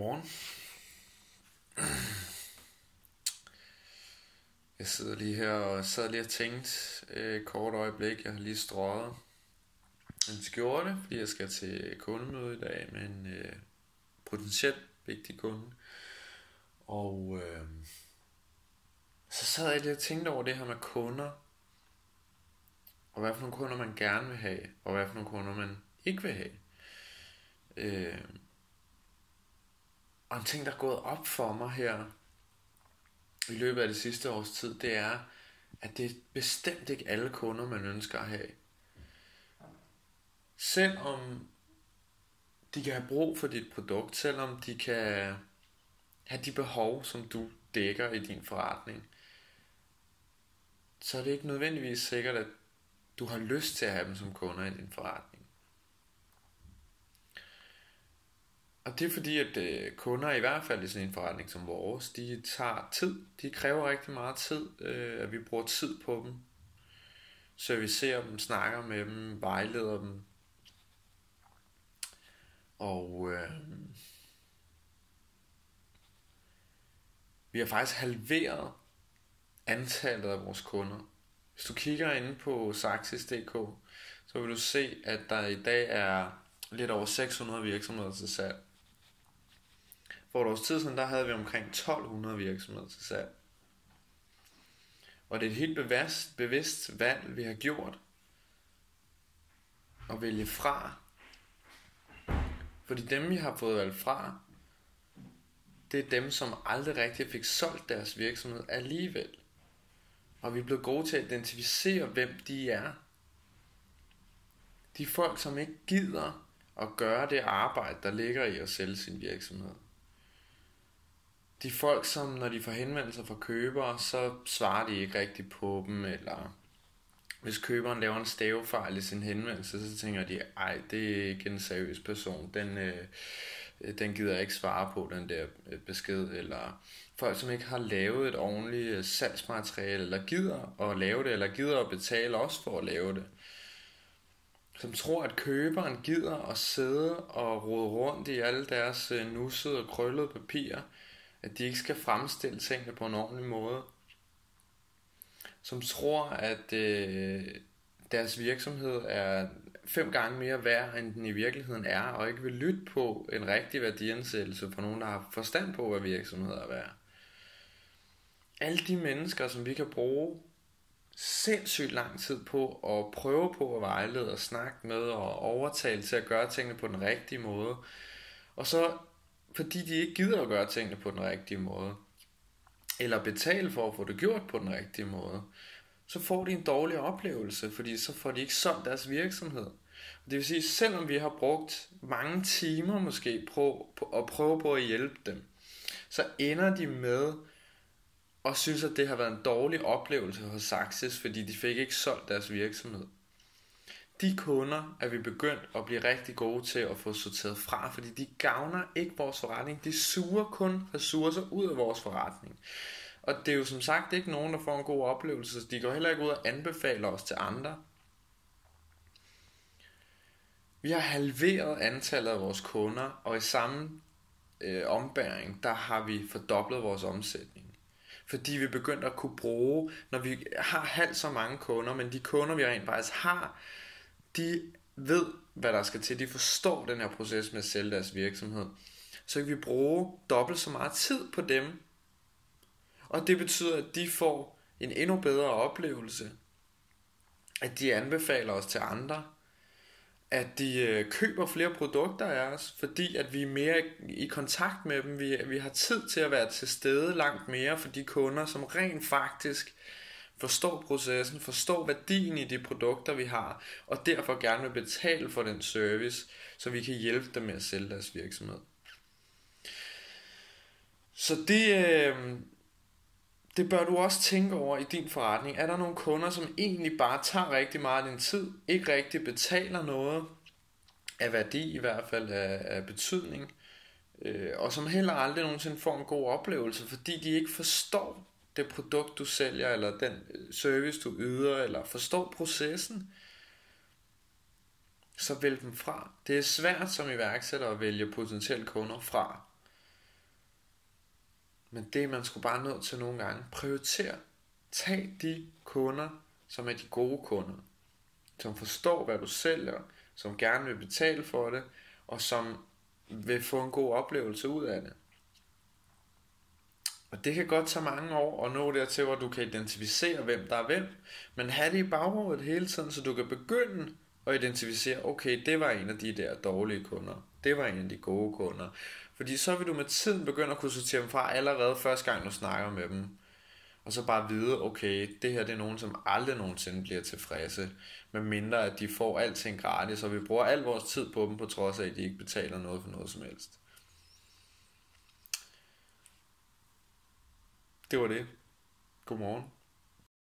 Godmorgen. Jeg sidder lige her og sad lige og tænkt øh, et kort øjeblik. Jeg har lige strøget en skjorte, fordi jeg skal til kundemøde i dag med en øh, potentielt vigtig kunde. Og øh, så sad jeg lige og tænkte over det her med kunder. Og hvad for nogle kunder man gerne vil have, og hvad for nogle kunder man ikke vil have. Øh, og en ting, der er gået op for mig her i løbet af det sidste års tid, det er, at det er bestemt ikke alle kunder, man ønsker at have. Selvom de kan have brug for dit produkt, selvom de kan have de behov, som du dækker i din forretning, så er det ikke nødvendigvis sikkert, at du har lyst til at have dem som kunder i din forretning. Og det er fordi, at øh, kunder, i hvert fald i sådan en forretning som vores, de tager tid. De kræver rigtig meget tid, øh, at vi bruger tid på dem. Servicerer dem, snakker med dem, vejleder dem. Og øh, vi har faktisk halveret antallet af vores kunder. Hvis du kigger ind på Saxis.dk, så vil du se, at der i dag er lidt over 600 virksomheder til salg. For et års tid siden, der havde vi omkring 1200 virksomheder til salg. Og det er et helt bevidst, bevidst valg, vi har gjort. At vælge fra. Fordi dem, vi har fået valgt fra, det er dem, som aldrig rigtig fik solgt deres virksomhed alligevel. Og vi er blevet gode til at identificere, hvem de er. De folk, som ikke gider at gøre det arbejde, der ligger i at sælge sin virksomhed de folk, som når de får henvendelser fra købere, så svarer de ikke rigtigt på dem, eller hvis køberen laver en stavefejl i sin henvendelse, så tænker de, ej, det er ikke en seriøs person, den, øh, den gider ikke svare på, den der øh, besked, eller folk, som ikke har lavet et ordentligt øh, salgsmateriale, eller gider at lave det, eller gider at betale også for at lave det. Som tror, at køberen gider at sidde og rode rundt i alle deres øh, nussede og krøllede papirer, at de ikke skal fremstille tingene på en ordentlig måde. Som tror, at øh, deres virksomhed er fem gange mere værd, end den i virkeligheden er, og ikke vil lytte på en rigtig værdiansættelse fra nogen, der har forstand på, hvad virksomheder er værd. Alle de mennesker, som vi kan bruge sindssygt lang tid på at prøve på at vejlede og snakke med og overtale til at gøre tingene på den rigtige måde. Og så fordi de ikke gider at gøre tingene på den rigtige måde, eller betale for at få det gjort på den rigtige måde, så får de en dårlig oplevelse, fordi så får de ikke solgt deres virksomhed. Det vil sige, selvom vi har brugt mange timer måske på, at prøve på at hjælpe dem, så ender de med at synes, at det har været en dårlig oplevelse hos Saxis, fordi de fik ikke solgt deres virksomhed de kunder er vi begyndt at blive rigtig gode til at få sorteret fra, fordi de gavner ikke vores forretning. De suger kun ressourcer ud af vores forretning. Og det er jo som sagt ikke nogen, der får en god oplevelse, så de går heller ikke ud og anbefaler os til andre. Vi har halveret antallet af vores kunder, og i samme øh, ombæring, der har vi fordoblet vores omsætning. Fordi vi begyndte at kunne bruge, når vi har halvt så mange kunder, men de kunder, vi rent faktisk har, de ved, hvad der skal til. De forstår den her proces med at sælge deres virksomhed. Så kan vi bruge dobbelt så meget tid på dem. Og det betyder, at de får en endnu bedre oplevelse. At de anbefaler os til andre. At de øh, køber flere produkter af os, fordi at vi er mere i kontakt med dem. Vi, vi har tid til at være til stede langt mere for de kunder, som rent faktisk forstår processen, forstår værdien i de produkter, vi har, og derfor gerne vil betale for den service, så vi kan hjælpe dem med at sælge deres virksomhed. Så det, øh, det bør du også tænke over i din forretning. Er der nogle kunder, som egentlig bare tager rigtig meget af din tid, ikke rigtig betaler noget af værdi, i hvert fald af, af betydning, øh, og som heller aldrig nogensinde får en god oplevelse, fordi de ikke forstår det produkt, du sælger, eller den øh, service, du yder, eller forstår processen, så vælg dem fra. Det er svært som iværksætter at vælge potentielle kunder fra. Men det er man skulle bare nødt til nogle gange. Prioriter. Tag de kunder, som er de gode kunder. Som forstår, hvad du sælger. Som gerne vil betale for det. Og som vil få en god oplevelse ud af det. Og det kan godt tage mange år at nå dertil, hvor du kan identificere, hvem der er hvem. Men have det i baghovedet hele tiden, så du kan begynde at identificere, okay, det var en af de der dårlige kunder. Det var en af de gode kunder. Fordi så vil du med tiden begynde at kunne sortere dem fra allerede første gang, du snakker med dem. Og så bare vide, okay, det her det er nogen, som aldrig nogensinde bliver tilfredse. Med mindre at de får alting gratis, og vi bruger al vores tid på dem, på trods af, at de ikke betaler noget for noget som helst. Det var det. Godmorgen.